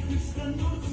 Esta noche